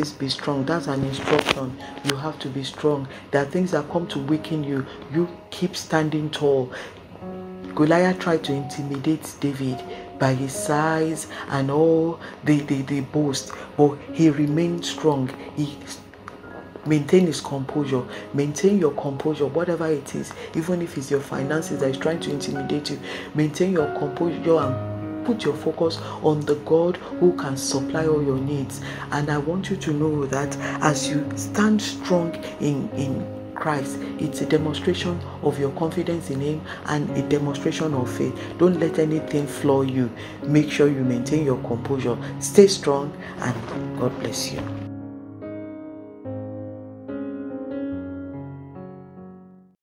says be strong. That's an instruction. You have to be strong. There are things that come to weaken you. You keep standing tall. Goliath tried to intimidate David by his size and all the, the, the boast, but he remained strong. He maintain his composure maintain your composure whatever it is even if it's your finances that is trying to intimidate you maintain your composure and put your focus on the god who can supply all your needs and i want you to know that as you stand strong in in Christ. It's a demonstration of your confidence in Him and a demonstration of faith. Don't let anything floor you. Make sure you maintain your composure. Stay strong and God bless you.